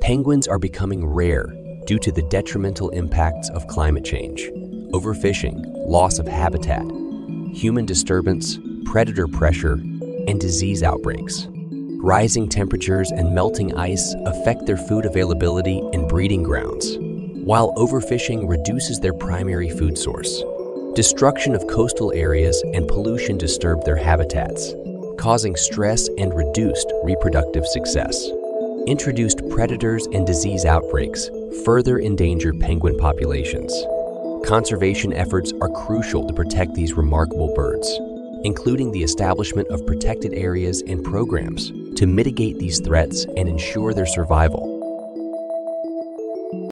Penguins are becoming rare due to the detrimental impacts of climate change, overfishing, loss of habitat, human disturbance, predator pressure, and disease outbreaks. Rising temperatures and melting ice affect their food availability and breeding grounds, while overfishing reduces their primary food source. Destruction of coastal areas and pollution disturb their habitats, causing stress and reduced reproductive success. Introduced predators and disease outbreaks further endanger penguin populations. Conservation efforts are crucial to protect these remarkable birds, including the establishment of protected areas and programs to mitigate these threats and ensure their survival.